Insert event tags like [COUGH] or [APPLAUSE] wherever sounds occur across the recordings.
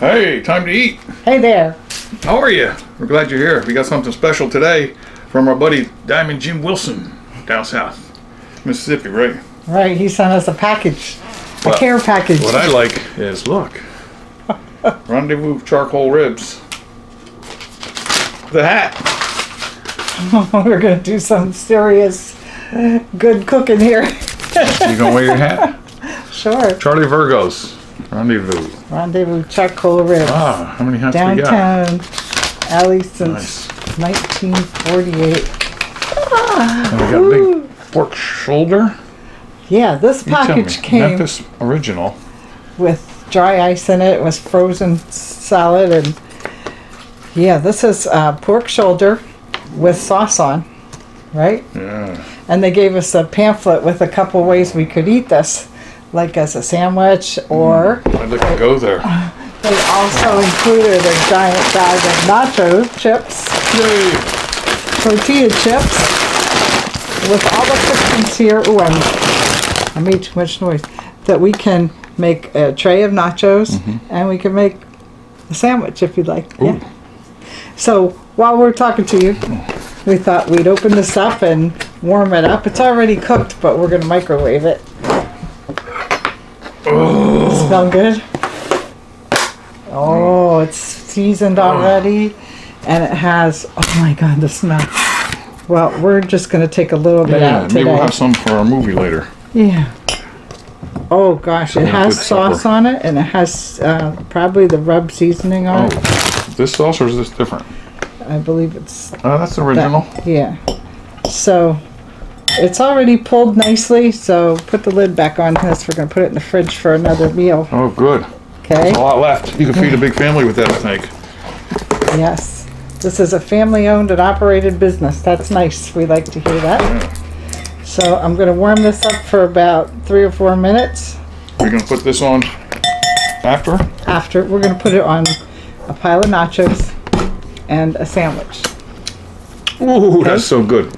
Hey, time to eat. Hey there. How are you? We're glad you're here. We got something special today from our buddy Diamond Jim Wilson down south, Mississippi, right? Right, he sent us a package, a What- care package. What I like is look, [LAUGHS] rendezvous charcoal ribs. The hat. [LAUGHS] We're gonna do some serious, good cooking here. You gonna wear your hat? [LAUGHS] sure. Charlie Vergos. Rendezvous. Rendezvous charcoal ribs. Ah, how many hats we got? Downtown alley since Nice. 1948. And we got a big pork shoulder. Yeah, this You package came Memphis original. with dry ice in it. It was frozen solid, and yeah, this is uh, pork shoulder with sauce on, right? Yeah. And they gave us a pamphlet with a couple ways we could eat this, like as a sandwich, or mm, I'd like to go there. [LAUGHS] they also included a giant bag of nacho chips, Yay! tortilla chips, with all the fixings here. Ooh, I'm, I made too much noise. That we can make a tray of nachos, mm-hmm. and we can make a sandwich if you'd like. Yeah. So while we're talking to you, we thought we'd open this up and warm it up. It's already cooked, but we're gonna microwave it. Smell good? Oh, it's seasoned already, and it has. Oh my God, the smell. Well, we're just gonna take a little bit Yeah, out maybe we'll have some for our movie later. Yeah. Oh gosh, it has sauce supper. on it, and it has uh, probably the rub seasoning on it. Oh, this sauce or is this different? I believe it's Oh, that's original. that. Yeah. So it's already pulled nicely. So put the lid back on this. We're gonna put it in the fridge for another meal. Oh, good. Okay. A lot left. You can feed a big family with that, I think. Yes. This is a family-owned and operated business. That's nice. We like to hear that. Yeah. So I'm gonna warm this up for about three or four minutes. We're gonna put this on after. After we're gonna put it on a pile of nachos and a sandwich. Ooh, that's so good.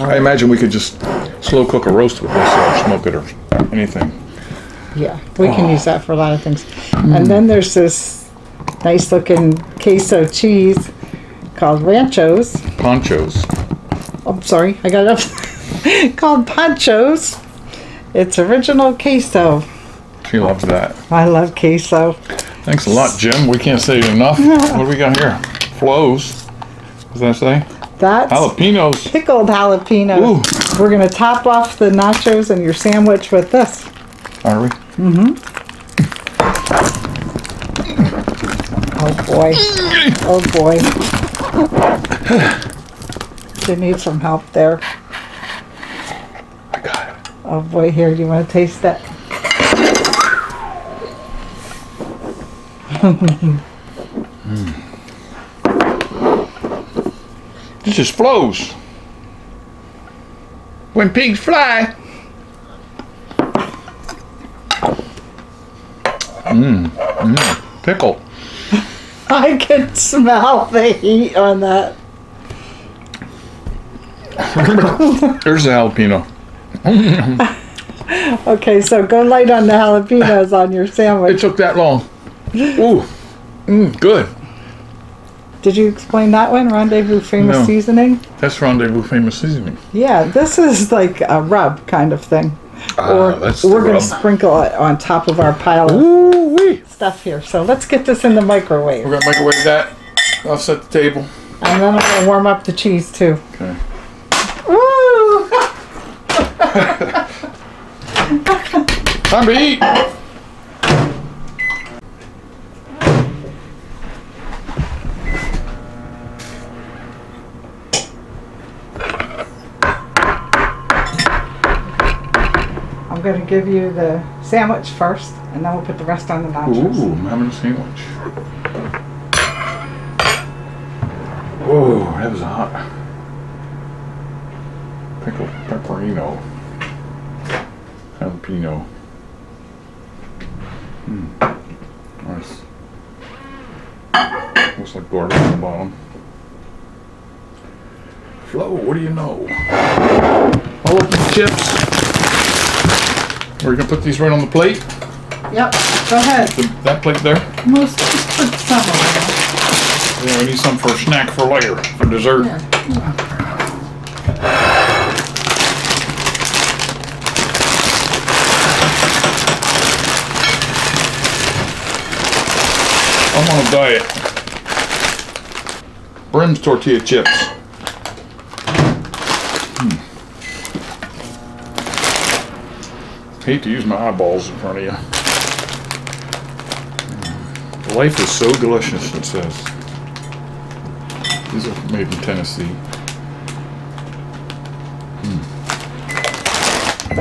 I imagine we could just slow cook a roast with this uh, or smoke it or anything. Yeah, we can Oh. use that for a lot of things. And hmm. then there's this nice looking queso cheese called Ranchos. Pancho's. Oh, I'm sorry, I got it up. [LAUGHS] called Pancho's. It's original queso. She loves that. I love queso. Thanks a lot, Jim. We can't say it enough. [LAUGHS] what do we got here? Flo's. What does that say? That's Jalapenos. pickled jalapenos. Ooh. We're gonna top off the nachos and your sandwich with this. Are we? Mm-hmm. Oh boy. Oh boy. you need some help there. I got it. Oh boy, here, do you want to taste that? This is Flo's. When pigs fly. Mmm. Mmm. Pickle. [LAUGHS] I can smell the heat on that. [LAUGHS] There's the jalapeno. [LAUGHS] Okay, so go light on the jalapenos on your sandwich. It took that long. Ooh. Mmm. Good. Did you explain that one? Rendezvous famous No. seasoning? That's rendezvous famous seasoning. Yeah, this is like a rub kind of thing. Ah, or that's the we're gonna sprinkle it on top of our pile of stuff here. So let's get this in the microwave. We're gonna microwave that. I'll set the table. And then I'm gonna warm up the cheese too. Okay. Woo! [LAUGHS] Time to eat. I'm gonna give you the sandwich first, and then we'll put the rest on the nachos. Ooh, I'm having a sandwich. Whoa, that was hot. Pickle pepperino. Jalapeno. Mm. Nice. Looks like garlic on the bottom. Flo, what do you know? All of the chips. We're gonna put these right on the plate. Yep. Go ahead. The, that plate there? Most just put some on Yeah, we need some for a snack for later, for dessert. there. I'm on a diet. Brim's tortilla chips. Hate to use my eyeballs in front of you. Life is so delicious, it says. These are made in Tennessee. Mm.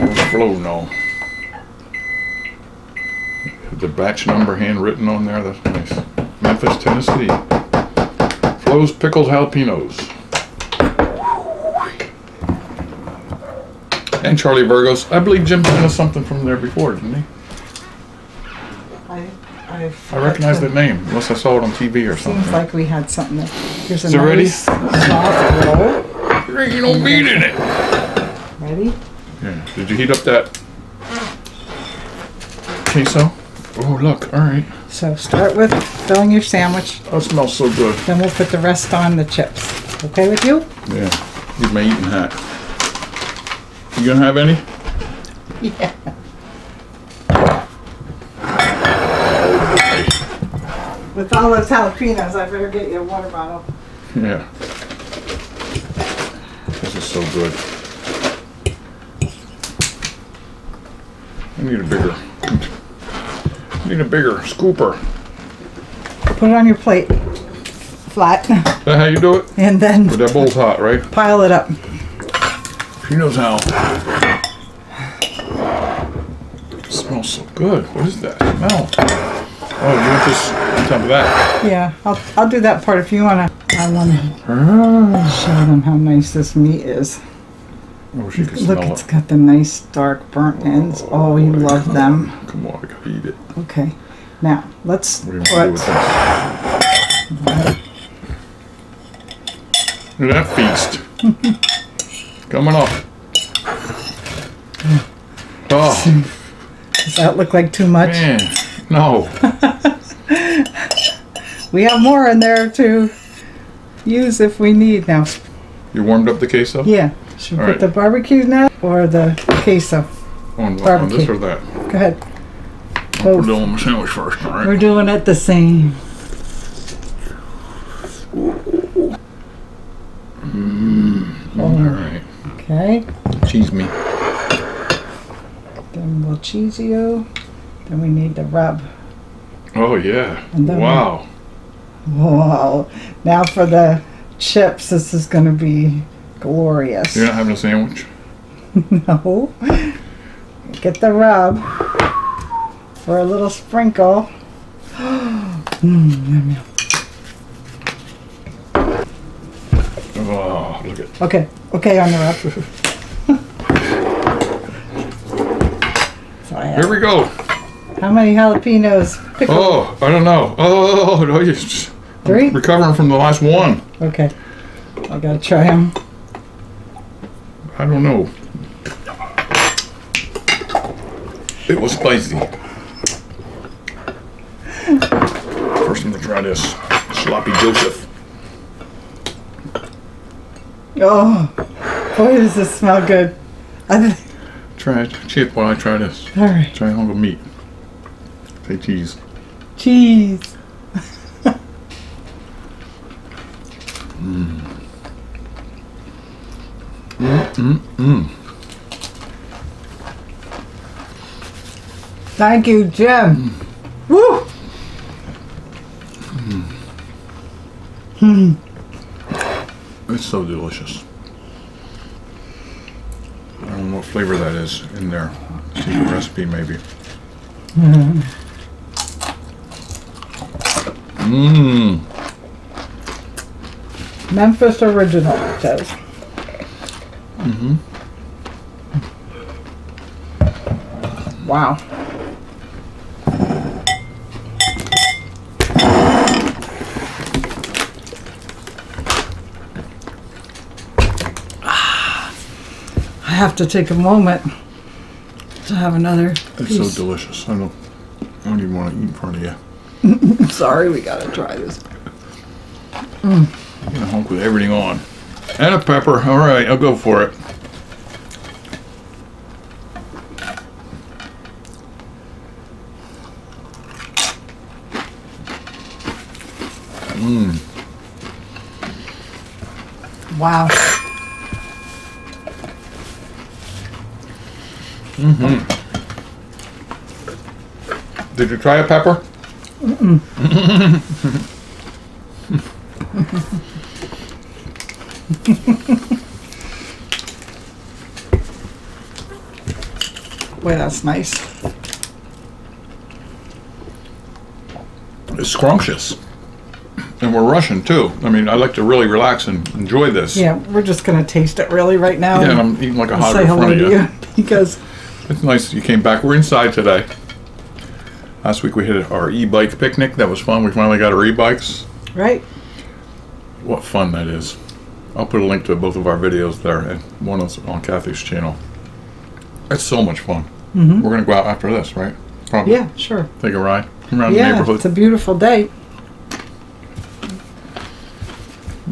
Overflow, no. The batch number handwritten on there, that's nice. Memphis, Tennessee. Flo's Pickled Jalapenos. And Charlie Vergos. I believe Jim sent us something from there before, didn't he? I, I, I recognize that name, unless I saw it on TV or something. Seems like we had something there. Here's a Is it nice soft roll. There ain't no meat in it. Ready? Yeah. Did you heat up that queso? Oh, look. All right. So start with filling your sandwich, That smells so good. then we'll put the rest on the chips. Okay with you? Yeah. Need my eating hat. You gonna have any? Yeah. With all those jalapenos, I better get you a water bottle. Yeah. This is so good. I need a bigger. I need a bigger scooper. Put it on your plate, flat, Is that how you do it? and then But that bowl's hot, right? pile it up. She knows how. It smells so good. What is that smell? Oh, you want this on top of that? Yeah, I'll, I'll do that part if you wanna. I wanna Oh, show them how nice this meat is. I wish you could Look, smell it's it. got the nice dark burnt ends. Oh, oh you love them. Come on, I gotta eat it. Okay, now let's What do you want do with put. this? That feast. [LAUGHS] Coming up. Oh, Does that look like too much? man. No. [LAUGHS] We have more in there to use if we need now. You warmed up the queso? Yeah, should we All put right. the barbecue now or the queso? On, on this Barbecue. or that? Go ahead. Both. it on my sandwich first, all We're doing it the same. All right. Okay, Cheese me. then we'll cheese you. Then we need the rub. Oh, yeah. Wow. Wow. Now for the chips, this is going to be glorious. You're not having a sandwich? [LAUGHS] No. Get the rub for a little sprinkle. [GASPS] mm, yum, yum. Oh, look at Okay, okay on the rub. so Here we go. how many jalapenos? Oh, I don't know. Oh, oh, oh, oh, no, you just Three? recovering from the last one. Okay. I gotta try them. I don't know. It was spicy. First, I'm gonna try this sloppy Joseph. Oh, boy, does this smell good. I th- Try it. Chip while I try this. All right, Try a hunk meat. Say cheese. cheese. Mm. mm, mm, mm. Thank you, Jim. Woo! It's so delicious. I don't know what flavor that is in there. Secret recipe, maybe. Mmm. Memphis original, it says. Mm-hmm. Wow. Have to take a moment to have another It's piece. so delicious. I don't. I don't even want to eat in front of you. [LAUGHS] Sorry, we gotta try this. I'm gonna hunk with everything on. And a pepper. All right, I'll go for it. Mmm. Wow. Mm-hmm. Did you try a pepper? [LAUGHS] Boy, that's nice. It's scrumptious. And we're Russian too. I mean, I like to really relax and enjoy this. Yeah, we're just gonna taste it really right now. Yeah, and and I'm eating like a I'll hot say in hello front of to you. you [LAUGHS] because It's nice you came back. We're inside today. Last week we had our e-bike picnic. That was fun. We finally got our e-bikes. right. What fun that is. I'll put a link to both of our videos there and one is on Kathy's channel. It's so much fun. Mm-hmm. We're going to go out after this, right? Probably. Yeah, sure. Take a ride around the Yeah, neighborhood. it's a beautiful day. I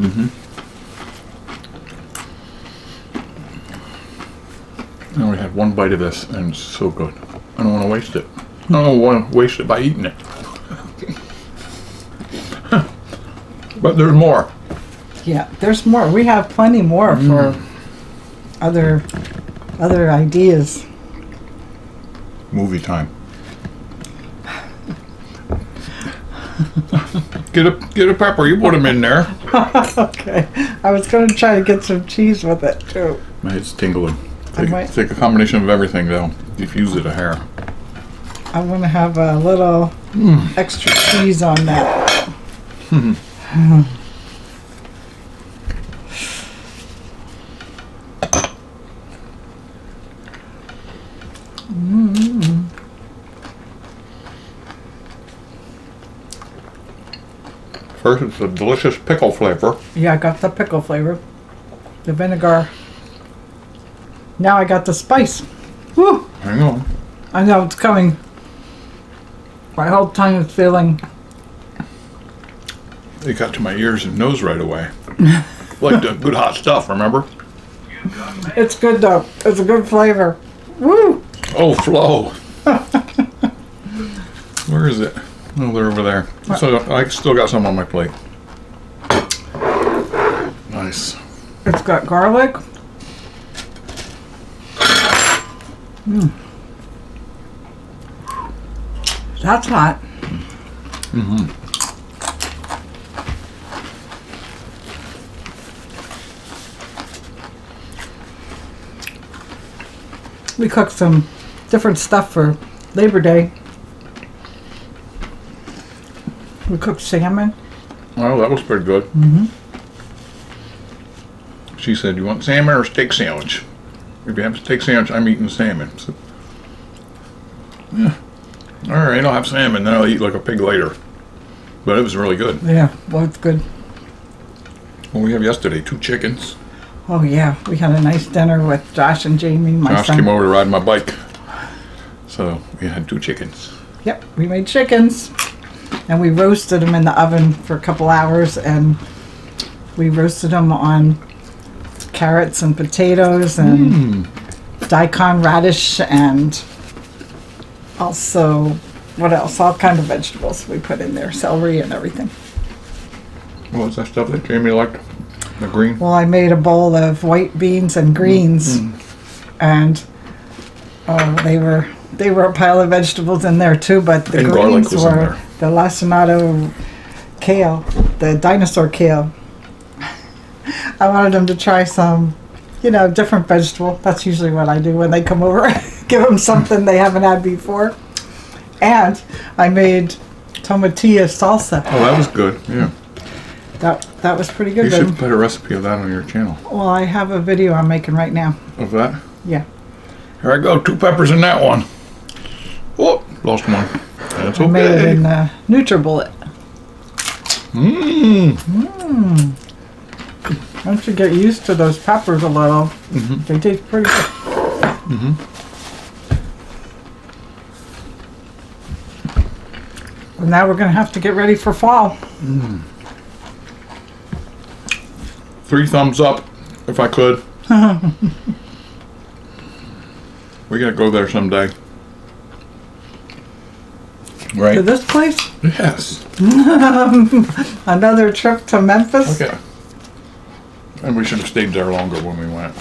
had one bite of this and it's so good. I don't want to waste it. I don't want to waste it by eating it. [LAUGHS] but there's more. Yeah, there's more. We have plenty more Mm. for other other ideas. Movie time. get a get a pepper. You put them in there. [LAUGHS] Okay. I was gonna try to get some cheese with it too. My head's tingling. Take, might- take a combination of everything though. Diffuse it a hair. I'm gonna have a little hmm. extra cheese on that. Hmm. Mm-hmm. First, it's a delicious pickle flavor. Yeah, I got the pickle flavor, the vinegar. Now I got the spice. Woo! Hang on. I know it's coming. My whole tongue is feeling. It got to my ears and nose right away. [LAUGHS] like the good hot stuff, remember? It's good though. It's a good flavor. Woo! Oh, flow. Where is it? Oh, they're over there. So I still got some on my plate. Nice. It's got garlic. Mm. That's hot. We cooked some different stuff for Labor Day. We cooked salmon. Oh, that was pretty good. Mm-hmm. She said, "You want salmon or steak sandwich?" If you have to take sandwich, I'm eating salmon. So, yeah. All right, I'll have salmon, then I'll eat like a pig later. But it was really good. Yeah, well, it's good. What we have yesterday, two chickens. Oh yeah, we had a nice dinner with Josh and Jamie, my Josh son. came over to ride my bike, so we had two chickens. Yep, we made chickens, and we roasted them in the oven for a couple hours, and we roasted them on carrots and potatoes and daikon radish and also what else? All kind of vegetables we put in there, celery and everything. What was that stuff that Jamie liked? The green. Well, I made a bowl of white beans and greens, mm-hmm. and oh, they were they were a pile of vegetables in there too. But the And greens were the lacinato kale, the dinosaur kale. I wanted them to try some, you know, different vegetable. That's usually what I do when they come over. [LAUGHS] Give them something they haven't had before. And I made tomatilla salsa. Oh, that was good. Yeah. That that was pretty good. You should put a recipe of that on your channel. Well, I have a video I'm making right now. Of that. Yeah. Here I go. Two peppers in that one. Oh, lost one. That's I made it okay. in uh, NutriBullet. Mmm. Once you get used to those peppers a little, mm-hmm. they taste pretty good. Mm-hmm. And now we're gonna have to get ready for fall. Mm. Three thumbs up, if I could. [LAUGHS] we gotta go there someday. Right. To this place, Yes. [LAUGHS] another trip to Memphis. Okay. And we should have stayed there longer when we went.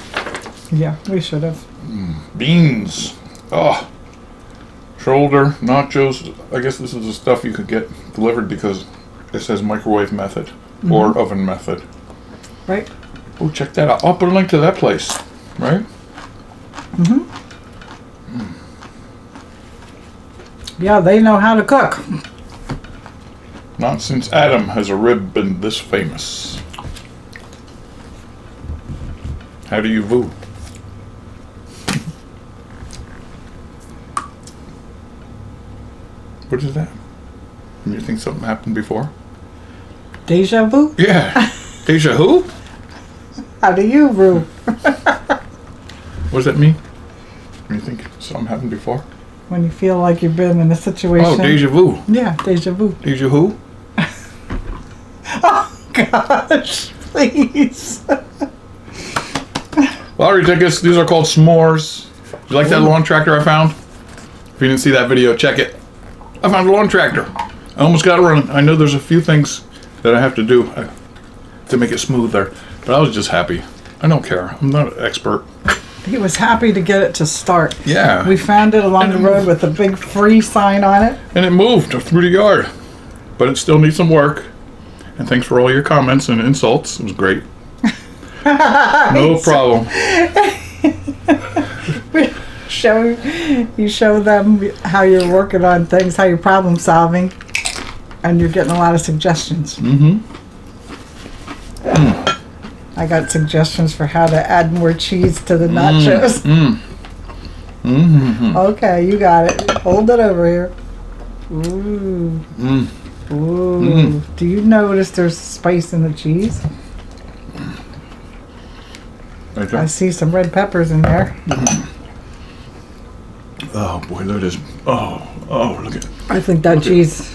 Yeah, we should have. Mm, beans. Oh. Shoulder, nachos. I guess this is the stuff you could get delivered because it says microwave method mm-hmm. or oven method. Right? Oh, check that out. I'll put a link to that place. Right? Mm-hmm. Mm. Yeah, they know how to cook. Not since Adam has a rib been this famous. How do you voo? What is that? You think something happened before? Deja vu? Yeah. [LAUGHS] Deja who? How do you brew? [LAUGHS] What does that mean? You think something happened before? When you feel like you've been in a oh, situation. Oh, deja vu. Yeah, deja vu. Deja who? [LAUGHS] Oh, gosh, please. Lottery tickets. These are called s'mores. You like that lawn tractor I found? If you didn't see that video, check it. I found a lawn tractor. I almost got it running. I know there's a few things that I have to do uh, to make it smoother, but I was just happy. I don't care. I'm not an expert. He was happy to get it to start. Yeah. We found it along the road with a big free sign on it. and it moved through the yard, but it still needs some work. And thanks for all your comments and insults. It was great. [LAUGHS] no problem. [LAUGHS] Show you show them how you're working on things, how you're problem solving, and you're getting a lot of suggestions. Mm-hmm. I got suggestions for how to add more cheese to the nachos. Mm. Mm-hmm. Okay, you got it. Hold it over here. Ooh. Mm. Ooh. Do you notice there's spice in the cheese? Right I see some red peppers in there. Oh boy, that is. Oh, oh, look at I think that cheese.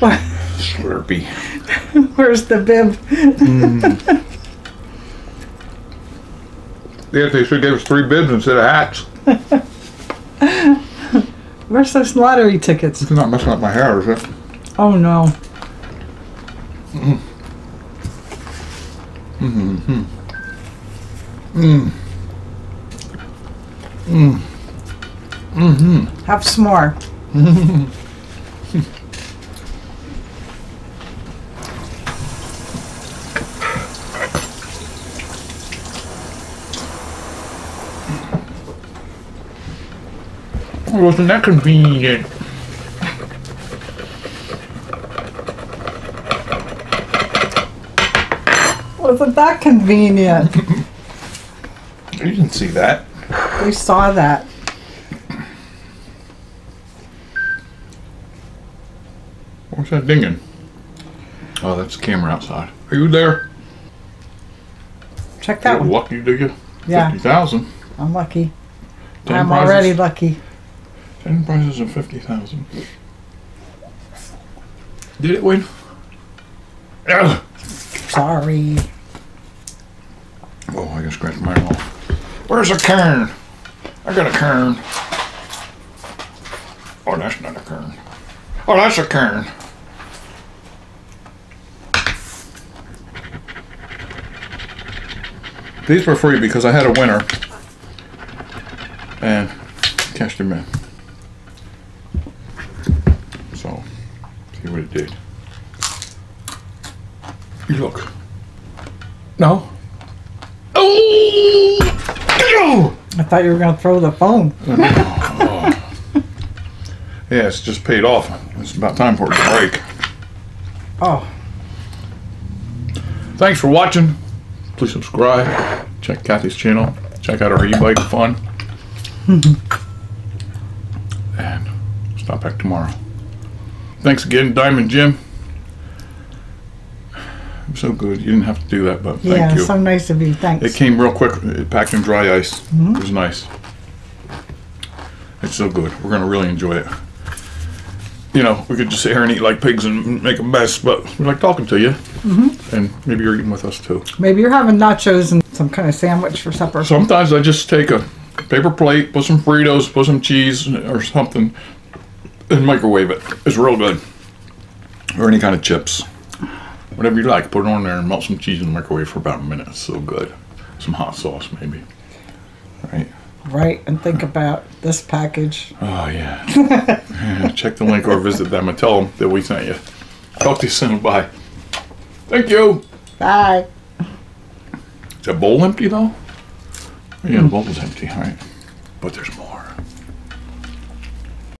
What- Slurpee. [LAUGHS] Where's the bib? [LAUGHS] Yeah, they should give us three bibs instead of hats. [LAUGHS] Where's those lottery tickets? It's not messing up my hair, is it? Oh no. Have some more. Wasn't that convenient? Wasn't that convenient? [LAUGHS] You didn't see that. we saw that. What's that dinging? Oh, that's the camera outside. Are you there? Check that You're one. lucky, do you? Yeah. Fifty thousand. I'm lucky. Ten I'm prizes. already lucky. Ten prizes of fifty thousand. Did it win? Ugh. Sorry. Scratch mine off. Where's a kern? I got a kern. Oh, that's not a kern. Oh, that's a kern. These were free because I had a winner. And cashed them in. So, see what it did. Look. No. Thought you were going to throw the phone. [LAUGHS] Yeah, it's just paid off. It's about time for it to break. Oh, Thanks for watching. Please subscribe. Check Kathy's channel. Check out our e-bike fun. [LAUGHS] and stop back tomorrow. Thanks again, Diamond Jim. So good. You didn't have to do that, but thank yeah, you. so nice of you. Thanks. It came real quick. It packed in dry ice. Mm-hmm. It was nice. It's so good. We're gonna really enjoy it. you know, we could just sit here and eat like pigs and make a mess, but we like talking to you. Mm-hmm. And maybe you're eating with us too. Maybe you're having nachos and some kind of sandwich for supper. Sometimes I just take a paper plate, put some Fritos, put some cheese or something, and microwave it. It's real good. Or any kind of chips. Whatever you like, put it on there and melt some cheese in the microwave for about a minute. It's so good. Some hot sauce, maybe. Right. Right, and think about this package. Oh, yeah. yeah. Check the link or visit them and tell them that we sent you. Talk to you soon. Bye. Thank you. Bye. Is that bowl empty, though? Yeah, the bowl is empty. All right. But there's more.